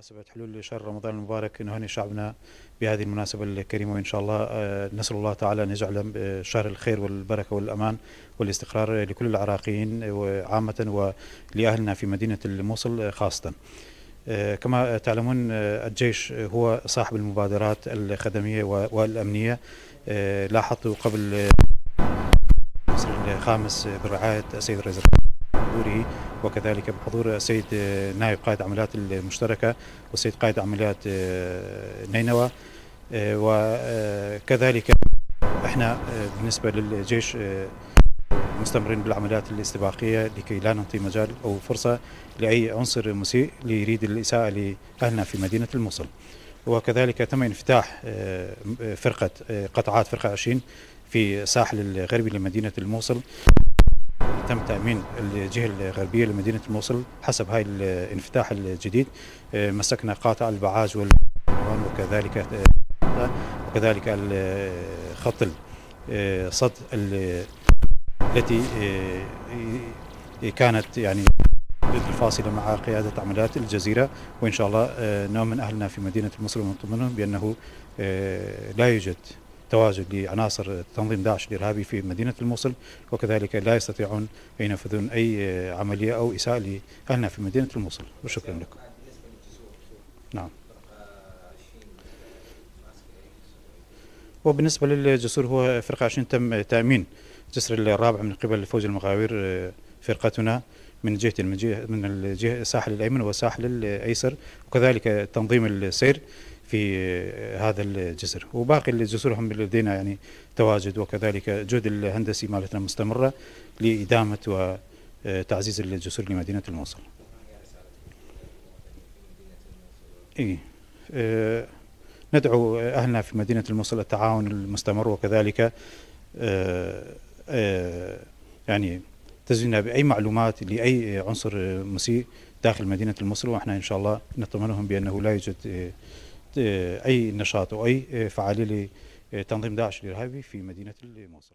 بمناسبة حلول شهر رمضان المبارك نهني شعبنا بهذه المناسبة الكريمة وإن شاء الله آه، نسأل الله تعالى أن يجعل شهر الخير والبركة والأمان والاستقرار لكل العراقيين وعامة ولأهلنا في مدينة الموصل خاصة. آه، كما تعلمون آه، الجيش هو صاحب المبادرات الخدمية والأمنية. لاحظت قبل الخامس برعاية السيد الرئيس بحضوره وكذلك بحضور السيد نائب قائد عمليات المشتركة والسيد قائد عمليات آه، نينوى. آه، وكذلك إحنا آه، بالنسبة للجيش مستمرين بالعمليات الاستباقية لكي لا نعطي مجال أو فرصة لأي عنصر مسيء ليريد الإساءة لأهلنا في مدينة الموصل. وكذلك تم انفتاح فرقة قطعات فرقة 20 في الساحل الغربي لمدينة الموصل. تم تأمين الجهة الغربية لمدينة الموصل حسب هاي الانفتاح الجديد. آه، مسكنا قاطع البعاج وكذلك آه، وكذلك خط الصد آه، التي كانت يعني الفاصلة مع قيادة عمليات الجزيرة. وإن شاء الله نؤمن أهلنا في مدينة الموصل ونطمنهم بأنه لا يوجد تواجد لعناصر تنظيم داعش الإرهابي في مدينة الموصل وكذلك لا يستطيعون أن ينفذون أي عملية أو إساءة لأهلنا في مدينة الموصل. وشكرا لكم. نعم. وبالنسبة للجسور هو فرقة 20 تم تأمين الجسر الرابع من قبل فوج المغاوير فرقتنا من جهة من الجهة الساحل الأيمن والساحل الأيسر وكذلك تنظيم السير. في هذا الجسر. وباقي الجسور هم لدينا يعني تواجد وكذلك جهد الهندسي مالتنا مستمرة لإدامة وتعزيز الجسور لمدينة الموصل. إيه. آه ندعو أهلنا في مدينة الموصل التعاون المستمر وكذلك آه آه يعني تزوينا بأي معلومات لأي عنصر مسيء داخل مدينة الموصل وإحنا إن شاء الله نطمنهم بأنه لا يوجد أي نشاط أو أي فعالية لتنظيم داعش الإرهابي في مدينة الموصل.